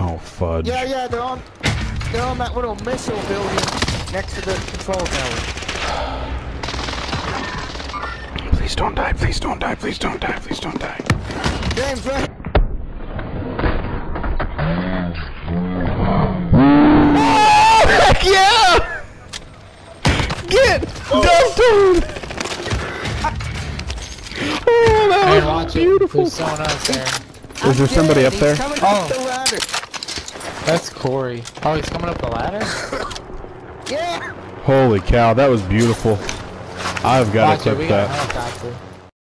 Oh fudge. Yeah, yeah, they're on. They're on that little missile building next to the control tower. Please don't die, please don't die, please don't die, please don't die. James, right? Oh, heck yeah! Get dumped on! Oh, that was beautiful. There's someone else there. Is there somebody up there? He's coming Oh. up the ladder. That's Corey. Oh, he's coming up the ladder? Yeah. Holy cow, that was beautiful. I've got Watch to clip got a that. helicopter.